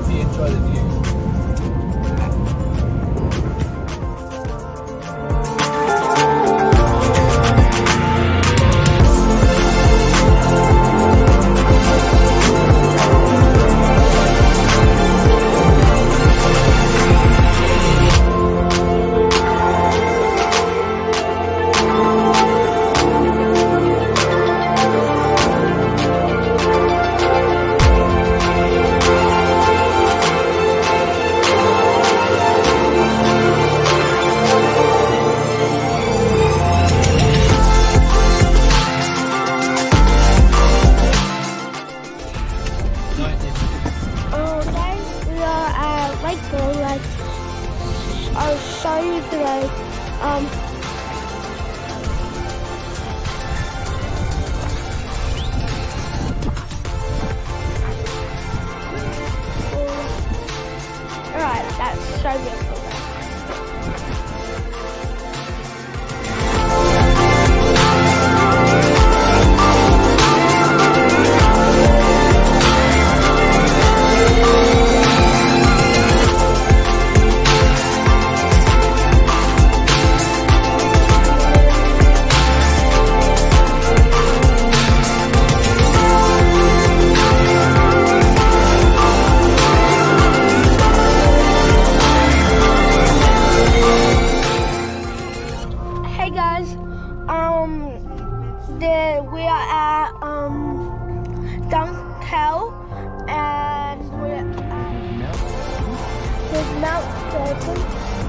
hope you enjoy the view. like go like I'll show you like um Alright, that's so beautiful. um, the, we are at um, downtown and we're at the Mount Durban.